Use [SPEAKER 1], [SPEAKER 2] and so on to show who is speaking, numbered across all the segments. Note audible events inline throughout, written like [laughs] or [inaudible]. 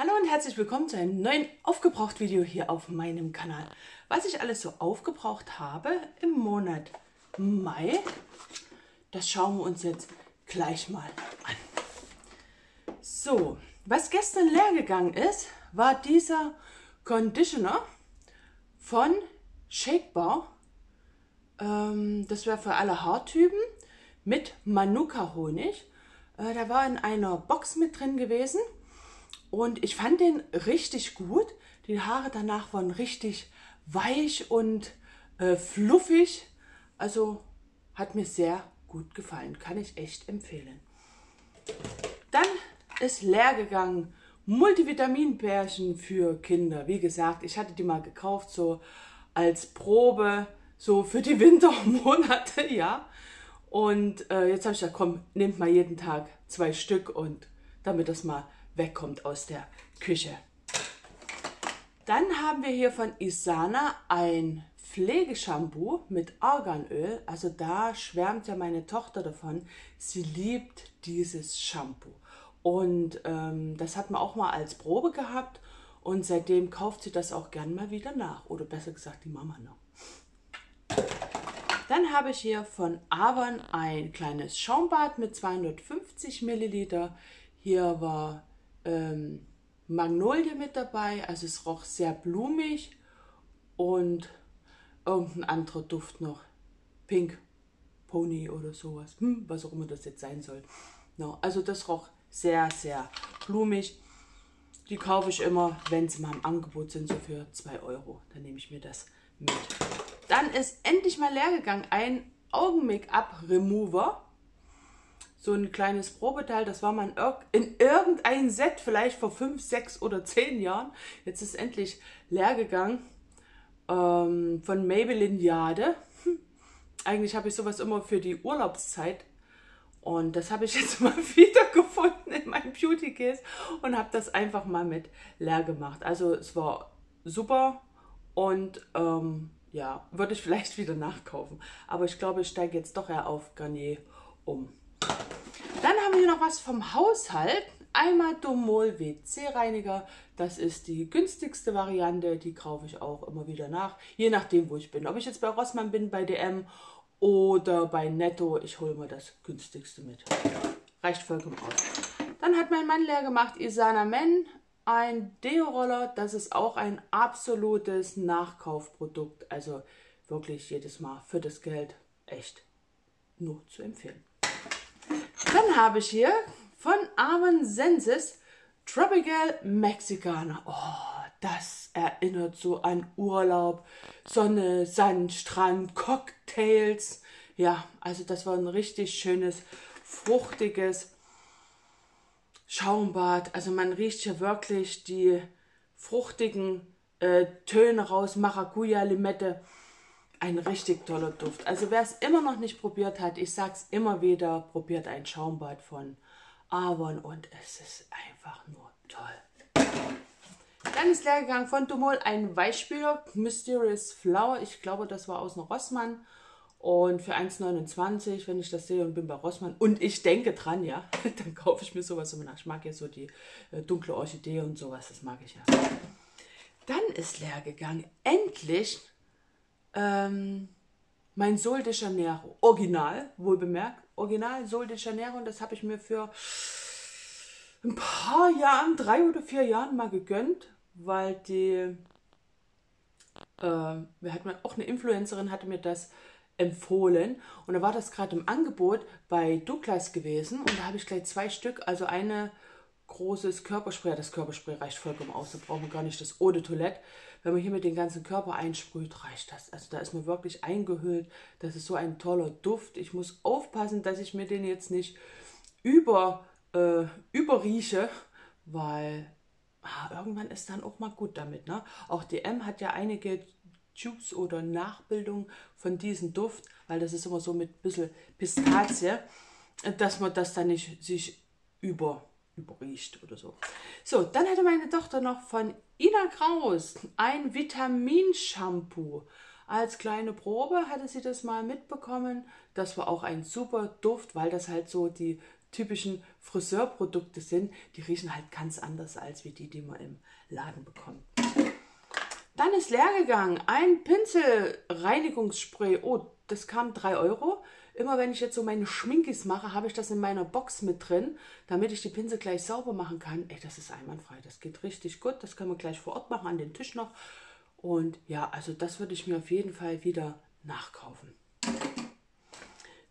[SPEAKER 1] Hallo und herzlich willkommen zu einem neuen Aufgebraucht-Video hier auf meinem Kanal. Was ich alles so aufgebraucht habe im Monat Mai, das schauen wir uns jetzt gleich mal an. So, was gestern leer gegangen ist, war dieser Conditioner von Shakebar. Ähm, das wäre für alle Haartypen mit Manuka-Honig. Äh, der war in einer Box mit drin gewesen und ich fand den richtig gut. Die Haare danach waren richtig weich und äh, fluffig. Also hat mir sehr gut gefallen. Kann ich echt empfehlen. Dann ist leer gegangen Multivitaminbärchen für Kinder. Wie gesagt, ich hatte die mal gekauft, so als Probe, so für die [laughs] Wintermonate, ja. Und äh, jetzt habe ich gesagt, komm, nehmt mal jeden Tag zwei Stück und damit das mal wegkommt aus der Küche. Dann haben wir hier von Isana ein Pflegeshampoo mit Arganöl. Also da schwärmt ja meine Tochter davon. Sie liebt dieses Shampoo. Und ähm, das hat man auch mal als Probe gehabt. Und seitdem kauft sie das auch gern mal wieder nach. Oder besser gesagt, die Mama noch. Dann habe ich hier von Avon ein kleines Schaumbad mit 250 Milliliter. Hier war ähm, Magnolie mit dabei, also es roch sehr blumig und irgendein anderer Duft noch. Pink Pony oder sowas, hm, was auch immer das jetzt sein soll. No, also das roch sehr, sehr blumig. Die kaufe ich immer, wenn sie mal im Angebot sind, so für 2 Euro. Dann nehme ich mir das mit. Dann ist endlich mal leer gegangen ein Augen-Make-up-Remover so ein kleines Probeteil, das war man in irgendein Set, vielleicht vor fünf, sechs oder zehn Jahren. Jetzt ist endlich leer gegangen. Ähm, von Maybelline Jade. Hm. [laughs] Eigentlich habe ich sowas immer für die Urlaubszeit. Und das habe ich jetzt [laughs] mal wieder gefunden in meinem Beauty Case und habe das einfach mal mit leer gemacht. Also es war super und ähm, ja, würde ich vielleicht [laughs] wieder nachkaufen. Aber ich glaube, ich steige jetzt doch eher auf Garnier um. Dann haben wir hier noch was vom Haushalt. Einmal Domol WC-Reiniger. Das ist die günstigste Variante. Die kaufe ich auch immer wieder nach. Je nachdem, wo ich bin. Ob ich jetzt bei Rossmann bin, bei DM oder bei Netto. Ich hole mir das günstigste mit. Reicht vollkommen aus. Dann hat mein Mann leer gemacht Isana Men. Ein Deo-Roller. Das ist auch ein absolutes Nachkaufprodukt. Also wirklich jedes Mal für das Geld echt nur zu empfehlen. Dann habe ich hier von Armen Senses Tropical Mexicana. Oh, das erinnert so an Urlaub, Sonne, Sand, Strand, Cocktails. Ja, also das war ein richtig schönes, fruchtiges Schaumbad. Also man riecht hier wirklich die fruchtigen äh, Töne raus, Maracuja, Limette ein richtig toller Duft. Also wer es immer noch nicht probiert hat, ich sag's immer wieder, probiert ein Schaumbad von Avon und es ist einfach nur toll. Dann ist leer gegangen von Dumol ein Weichspüler, Mysterious Flower. Ich glaube, das war aus einem Rossmann. Und für 1,29, wenn ich das sehe und bin bei Rossmann und ich denke dran, ja, [laughs] dann kaufe ich mir sowas nach. Ich mag ja so die äh, dunkle Orchidee und sowas, das mag ich ja. Dann ist leer gegangen, endlich ähm, mein Sol de Janeiro, original, wohl bemerkt, original Sol de Janeiro. Und das habe ich mir für ein paar Jahren, drei oder vier Jahren mal gegönnt, weil die, äh, wir hatten auch eine Influencerin, hatte mir das empfohlen. Und da war das gerade im Angebot bei Douglas gewesen. Und da habe ich gleich zwei Stück, also eine großes Körperspray, das Körperspray reicht vollkommen aus, da brauchen wir gar nicht das Eau de Toilette, wenn man hier mit den ganzen Körper einsprüht, reicht das. Also da ist man wirklich eingehüllt. Das ist so ein toller Duft. Ich muss aufpassen, dass ich mir den jetzt nicht über, äh, überrieche, weil ah, irgendwann ist dann auch mal gut damit. Ne? Auch DM hat ja einige Tubes oder Nachbildung von diesem Duft, weil das ist immer so mit ein bisschen Pistazie, dass man das dann nicht sich über überriecht oder so. So, dann hatte meine Tochter noch von Ina Kraus ein Vitaminshampoo. Als kleine Probe hatte sie das mal mitbekommen. Das war auch ein super Duft, weil das halt so die typischen Friseurprodukte sind. Die riechen halt ganz anders als wie die, die man im Laden bekommt. Dann ist leer gegangen ein Pinselreinigungsspray. Oh, das kam 3 Euro. Immer wenn ich jetzt so meine Schminkis mache, habe ich das in meiner Box mit drin, damit ich die Pinsel gleich sauber machen kann. Ey, das ist einwandfrei. Das geht richtig gut. Das können wir gleich vor Ort machen, an den Tisch noch. Und ja, also das würde ich mir auf jeden Fall wieder nachkaufen.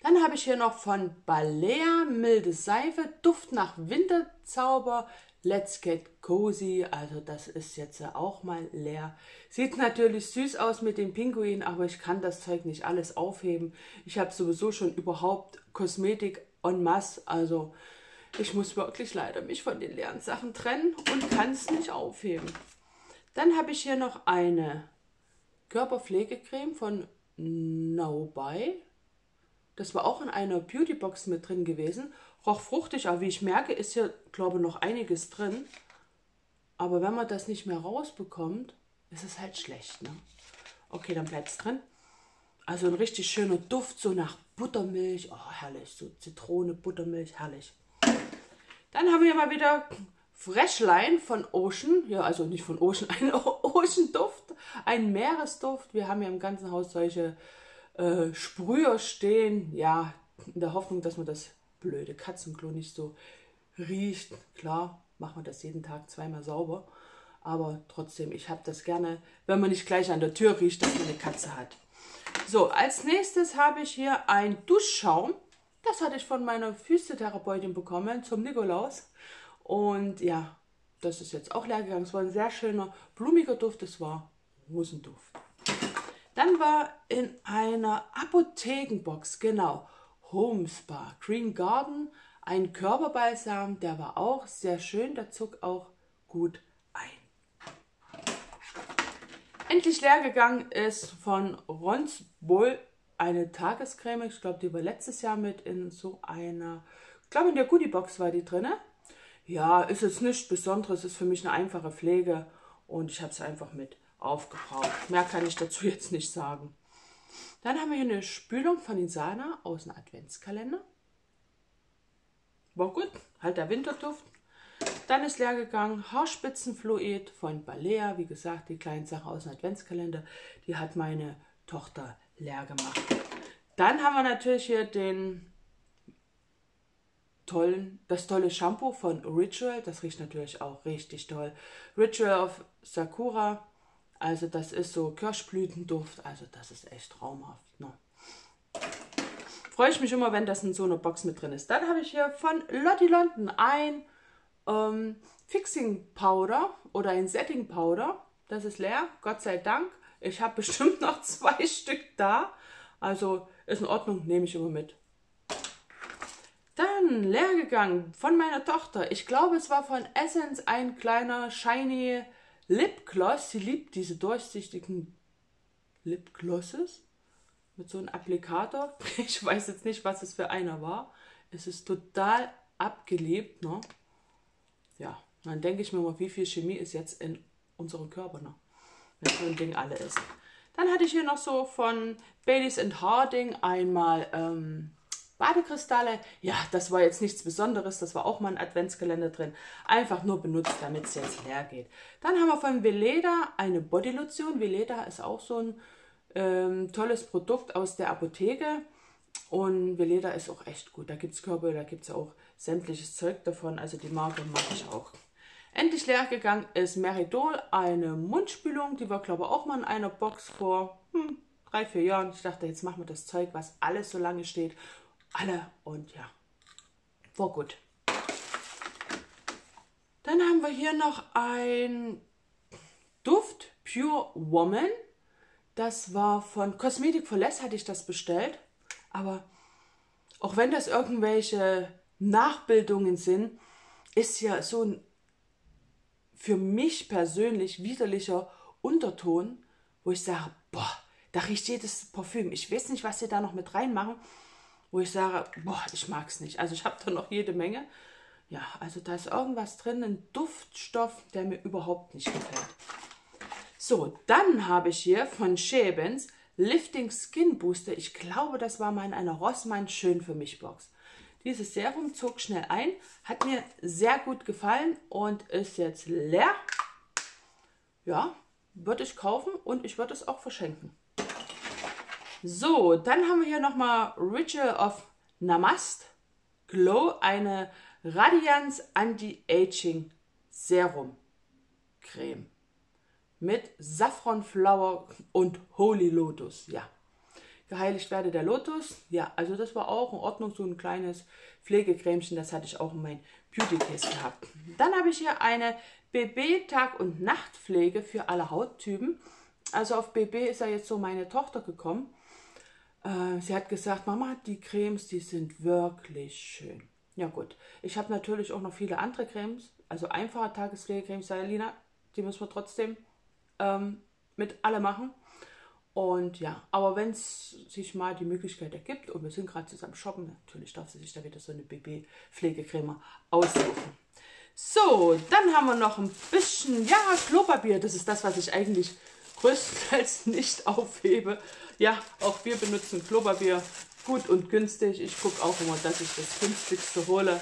[SPEAKER 1] Dann habe ich hier noch von Balea milde Seife, Duft nach Winterzauber, Let's Get Cozy. Also das ist jetzt auch mal leer. Sieht natürlich süß aus mit dem Pinguin, aber ich kann das Zeug nicht alles aufheben. Ich habe sowieso schon überhaupt Kosmetik en masse. Also ich muss wirklich leider mich von den leeren Sachen trennen und kann es nicht aufheben. Dann habe ich hier noch eine Körperpflegecreme von Naubei. Das war auch in einer Beautybox mit drin gewesen. Roch fruchtig, aber wie ich merke, ist hier, glaube ich, noch einiges drin. Aber wenn man das nicht mehr rausbekommt, ist es halt schlecht. Ne? Okay, dann bleibt es drin. Also ein richtig schöner Duft, so nach Buttermilch. Oh, herrlich. So Zitrone, Buttermilch, herrlich. Dann haben wir mal wieder Freshline von Ocean. Ja, also nicht von Ocean, [laughs] ein Ocean-Duft, ein Meeresduft. Wir haben ja im ganzen Haus solche äh, Sprüher stehen, ja, in der Hoffnung, dass man das blöde Katzenklo nicht so riecht. Klar, machen wir das jeden Tag zweimal sauber. Aber trotzdem, ich habe das gerne, wenn man nicht gleich an der Tür riecht, dass man eine Katze hat. So, als nächstes habe ich hier ein Duschschaum. Das hatte ich von meiner Physiotherapeutin bekommen zum Nikolaus. Und ja, das ist jetzt auch leer gegangen. Es war ein sehr schöner, blumiger Duft. Es war Rosenduft. Dann war in einer Apothekenbox, genau, Home Spa, Green Garden, ein Körperbalsam, der war auch sehr schön, der zog auch gut ein. Endlich leer gegangen ist von Rons Bull eine Tagescreme, ich glaube, die war letztes Jahr mit in so einer, ich glaube, in der Goodiebox war die drin. Ja, ist jetzt nichts Besonderes, ist für mich eine einfache Pflege und ich habe es einfach mit aufgebraucht. Mehr kann ich dazu jetzt nicht sagen. Dann haben wir hier eine Spülung von Insana aus dem Adventskalender. War gut, halt der Winterduft. Dann ist leer gegangen Haarspitzenfluid von Balea. Wie gesagt, die kleinen Sachen aus dem Adventskalender. Die hat meine Tochter leer gemacht. Dann haben wir natürlich hier den tollen, das tolle Shampoo von Ritual. Das riecht natürlich auch richtig toll. Ritual of Sakura also das ist so Kirschblütenduft. Also das ist echt traumhaft. Ne? Freue ich mich immer, wenn das in so einer Box mit drin ist. Dann habe ich hier von Lottie London ein ähm, Fixing Powder oder ein Setting Powder. Das ist leer, Gott sei Dank. Ich habe [laughs] bestimmt noch zwei Stück da. Also ist in Ordnung, nehme ich immer mit. Dann leer gegangen von meiner Tochter. Ich glaube, es war von Essence ein kleiner Shiny Lipgloss. Sie liebt diese durchsichtigen Lipglosses mit so einem Applikator. [laughs] Ich weiß jetzt nicht, was es für einer war. Es ist total abgelebt. Ne? Ja, dann denke ich mir mal, wie viel Chemie ist jetzt in unserem Körper, ne? wenn so ein Ding alle ist. Dann hatte ich hier noch so von Baileys Harding einmal ähm, Badekristalle, ja, das war jetzt nichts Besonderes, das war auch mal ein Adventskalender drin. Einfach nur benutzt, damit es jetzt leer geht. Dann haben wir von Veleda eine Bodylotion. Veleda ist auch so ein ähm, tolles Produkt aus der Apotheke. Und Veleda ist auch echt gut. Da gibt es Körbe, da gibt es auch sämtliches Zeug davon. Also die Marke mag ich auch. Endlich leer gegangen ist Meridol, eine Mundspülung. Die war, glaube ich, auch mal in einer Box vor hm, drei, vier Jahren. Ich dachte, jetzt machen wir das Zeug, was alles so lange steht alle und ja, war gut. Dann haben wir hier noch ein Duft Pure Woman. Das war von Cosmetic for Less, hatte ich das bestellt. Aber auch wenn das irgendwelche Nachbildungen sind, ist ja so ein für mich persönlich widerlicher Unterton, wo ich sage, boah, da riecht jedes Parfüm. Ich weiß nicht, was sie da noch mit reinmachen wo ich sage, boah, ich mag es nicht. Also ich habe da noch jede Menge. Ja, also da ist irgendwas drin, ein Duftstoff, der mir überhaupt nicht gefällt. So, dann habe ich hier von Schäbens Lifting Skin Booster. Ich glaube, das war mal in einer Rossmann Schön für mich Box. Dieses Serum zog schnell ein, hat mir sehr gut gefallen und ist jetzt leer. Ja, würde ich kaufen und ich würde es auch verschenken. So, dann haben wir hier nochmal Ritual of Namast Glow, eine Radiance Anti-Aging Serum Creme mit Saffron Flower und Holy Lotus. Ja, geheiligt werde der Lotus. Ja, also das war auch in Ordnung, so ein kleines Pflegecremchen, das hatte ich auch in mein Beauty Case gehabt. Dann habe ich hier eine BB Tag- und Nachtpflege für alle Hauttypen. Also auf BB ist ja jetzt so meine Tochter gekommen. Äh, sie hat gesagt, Mama, die Cremes, die sind wirklich schön. Ja gut, ich habe natürlich auch noch viele andere Cremes, also einfache Tagespflegecremes, Lina, die müssen wir trotzdem ähm, mit alle machen. Und ja, aber wenn es sich mal die Möglichkeit ergibt und wir sind gerade zusammen shoppen, natürlich darf sie sich da wieder so eine BB-Pflegecreme aussuchen. So, dann haben wir noch ein bisschen, ja, Klopapier. Das ist das, was ich eigentlich größtenteils [laughs] nicht aufhebe. Ja, auch wir benutzen Klopapier gut und günstig. Ich gucke auch immer, dass ich das günstigste hole.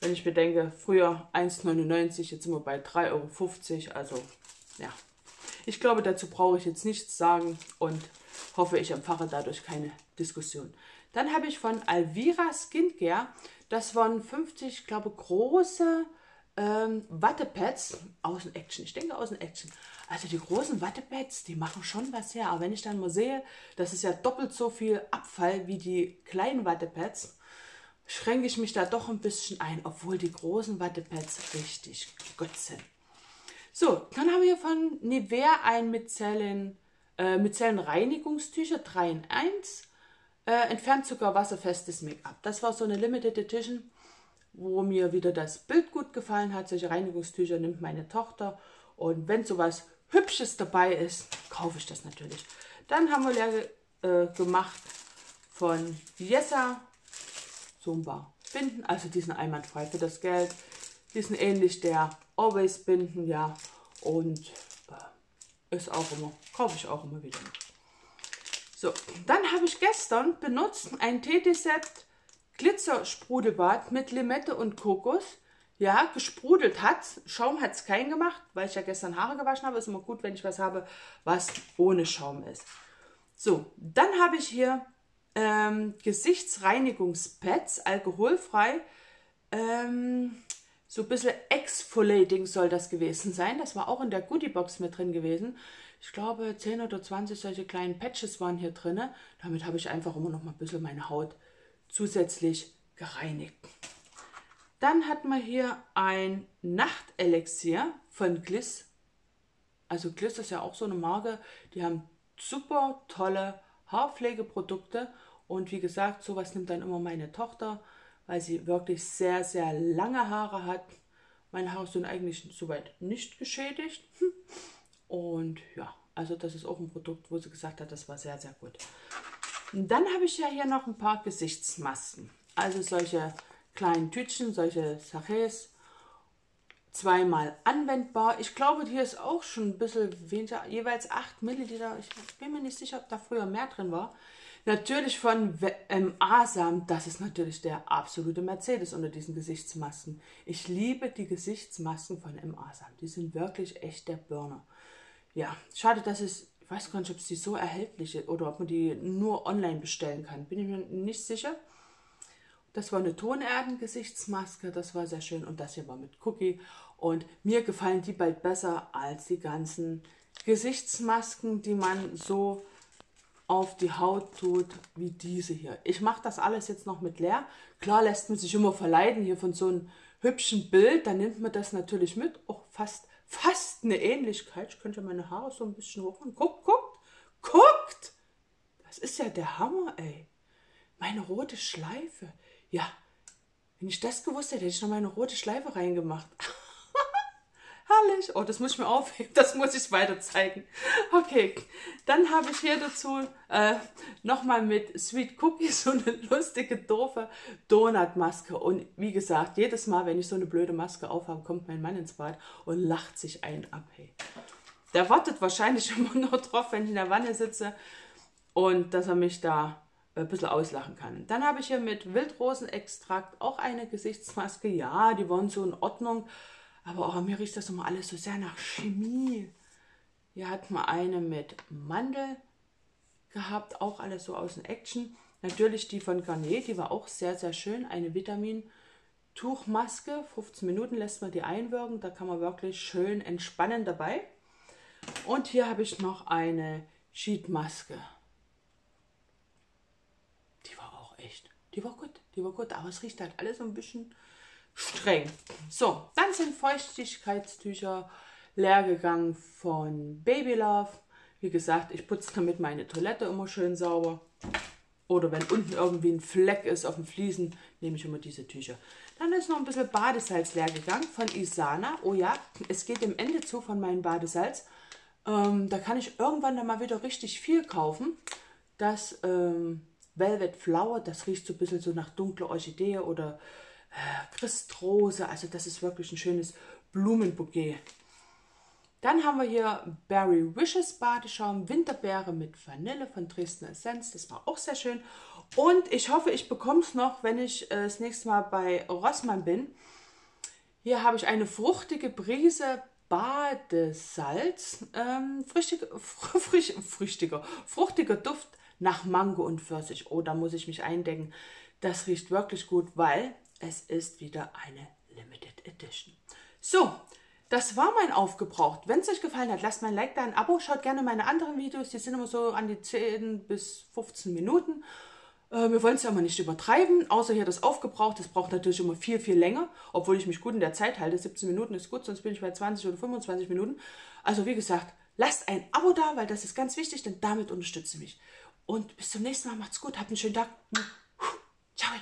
[SPEAKER 1] Wenn ich mir denke, früher 1,99, jetzt sind wir bei 3,50 Euro. Also, ja, ich glaube, dazu brauche ich jetzt nichts sagen und hoffe, ich empfache dadurch keine Diskussion. Dann habe ich von Alvira Skincare, das waren 50, glaube große ähm, Wattepads, Außen Action. Ich denke Außen Action. Also die großen Wattepads, die machen schon was her. Aber wenn ich dann mal sehe, das ist ja doppelt so viel Abfall wie die kleinen Wattepads, schränke ich mich da doch ein bisschen ein, obwohl die großen Wattepads richtig Gott sind. So, dann haben wir von Nivea ein Micellen, äh, Micellenreinigungstücher 3 in 1. Äh, entfernt sogar wasserfestes Make-up. Das war so eine Limited Edition, wo mir wieder das Bild gut gefallen hat. Solche Reinigungstücher nimmt meine Tochter. Und wenn sowas Hübsches dabei ist, kaufe ich das natürlich. Dann haben wir leer äh, gemacht von Jessa Zumba Binden, also diesen einwandfrei für das Geld. Die sind ähnlich der Always Binden, ja. Und äh, ist auch immer, kaufe ich auch immer wieder. So, dann habe ich gestern benutzt ein TT-Set Glitzer-Sprudelbad mit Limette und Kokos. Ja, gesprudelt hat. Schaum hat es keinen gemacht, weil ich ja gestern Haare gewaschen habe. Ist immer gut, wenn ich was habe, was ohne Schaum ist. So, dann habe ich hier ähm, Gesichtsreinigungspads, alkoholfrei. Ähm, so ein bisschen Exfoliating soll das gewesen sein. Das war auch in der Goodiebox mit drin gewesen. Ich glaube, 10 oder 20 solche kleinen Patches waren hier drin. Damit habe ich einfach immer noch mal ein bisschen meine Haut zusätzlich gereinigt. Dann hat man hier ein Nachtelixier von Gliss. Also Gliss ist ja auch so eine Marke. Die haben super tolle Haarpflegeprodukte. Und wie gesagt, sowas nimmt dann immer meine Tochter weil sie wirklich sehr, sehr lange Haare hat. Meine Haare sind eigentlich soweit nicht geschädigt. Und ja, also das ist auch ein Produkt, wo sie gesagt hat, das war sehr, sehr gut. Und dann habe ich ja hier noch ein paar Gesichtsmasken. Also solche kleinen Tütchen, solche Sachets. Zweimal anwendbar. Ich glaube, hier ist auch schon ein bisschen weniger, jeweils 8 Milliliter. Ich bin mir nicht sicher, ob da früher mehr drin war. Natürlich von ähm, Asam, das ist natürlich der absolute Mercedes unter diesen Gesichtsmasken. Ich liebe die Gesichtsmasken von M. Asam. Die sind wirklich echt der Burner. Ja, schade, dass es, ich weiß gar nicht, ob es die so erhältlich ist oder ob man die nur online bestellen kann. Bin ich mir nicht sicher. Das war eine Tonerden-Gesichtsmaske, das war sehr schön. Und das hier war mit Cookie. Und mir gefallen die bald besser als die ganzen Gesichtsmasken, die man so auf die Haut tut wie diese hier. Ich mache das alles jetzt noch mit leer. Klar lässt man sich immer verleiten hier von so einem hübschen Bild. Dann nimmt man das natürlich mit. Auch fast, fast eine Ähnlichkeit. Ich könnte meine Haare so ein bisschen hochmachen. Guckt, guckt, guckt. Das ist ja der Hammer, ey. Meine rote Schleife. Ja, wenn ich das gewusst hätte, hätte ich noch meine rote Schleife reingemacht. [laughs] Herrlich. Oh, das muss ich mir aufheben. [laughs] Das muss ich weiter zeigen. Okay, dann habe ich hier dazu äh, nochmal mit Sweet Cookies [laughs] so eine lustige, doofe Donutmaske. Und wie gesagt, jedes Mal, wenn ich so eine blöde Maske aufhabe, kommt mein Mann ins Bad und lacht sich ein ab. Hey. Der wartet wahrscheinlich [laughs] immer nur drauf, wenn ich in der Wanne sitze und dass er mich da ein bisschen auslachen kann. Dann habe ich hier mit Wildrosenextrakt auch eine Gesichtsmaske. Ja, die waren so in Ordnung, aber auch mir riecht das immer alles so sehr nach Chemie. Hier hat man eine mit Mandel gehabt, auch alles so aus dem Action. Natürlich die von Garnier, die war auch sehr, sehr schön. Eine Vitamin-Tuchmaske. 15 Minuten lässt man die einwirken. Da kann man wirklich schön entspannen dabei. Und hier habe ich noch eine Sheetmaske. Die war auch echt. Die war gut. Die war gut. Aber es riecht halt alles so ein bisschen streng. So, dann sind Feuchtigkeitstücher leer gegangen von Baby Love. Wie gesagt, ich putze damit meine Toilette immer schön sauber. Oder wenn unten irgendwie ein Fleck ist auf dem Fliesen, nehme ich immer diese Tücher. Dann ist noch ein bisschen Badesalz leer gegangen von Isana. Oh ja, es geht dem Ende zu von meinem Badesalz. Ähm, da kann ich irgendwann dann mal wieder richtig viel kaufen. Das ähm, Velvet Flower, das riecht so ein bisschen so nach dunkler Orchidee oder Christrose. Also das ist wirklich ein schönes Blumenbouquet. Dann haben wir hier Berry Wishes Badeschaum, Winterbeere mit Vanille von Dresden Essenz. Das war auch sehr schön. Und ich hoffe, ich bekomme es noch, wenn ich äh, das nächste Mal bei Rossmann bin. Hier habe ich eine fruchtige Brise Badesalz. Ähm, früchtig, frisch, früchtiger, fruchtiger Duft nach Mango und Pfirsich. Oh, da muss ich mich eindecken. Das riecht wirklich gut, weil es ist wieder eine Limited Edition. So, das war mein Aufgebraucht. Wenn es euch gefallen hat, lasst mal ein Like da, ein Abo. Schaut gerne meine anderen Videos. Die sind immer so an die 10 bis 15 Minuten. Äh, wir wollen es ja immer nicht übertreiben. Außer hier das Aufgebraucht. Das braucht natürlich immer viel, viel länger. Obwohl ich mich gut in der Zeit halte. 17 Minuten ist gut, sonst bin ich bei 20 oder 25 Minuten. Also wie gesagt, lasst ein Abo da, weil das ist ganz wichtig, denn damit unterstützt ihr mich. Und bis zum nächsten Mal. Macht's gut. Habt einen schönen Tag. Ciao.